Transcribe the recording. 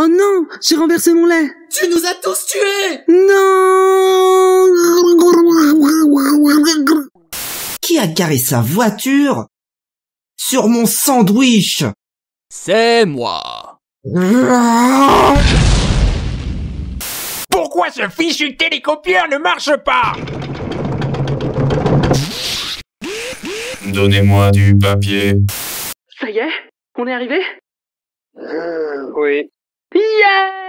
Oh non, j'ai renversé mon lait. Tu nous as tous tués Non Qui a garé sa voiture sur mon sandwich? C'est moi. Pourquoi ce fichu télécopieur ne marche pas? Donnez-moi du papier. Ça y est, on est arrivé? Oui. Yay!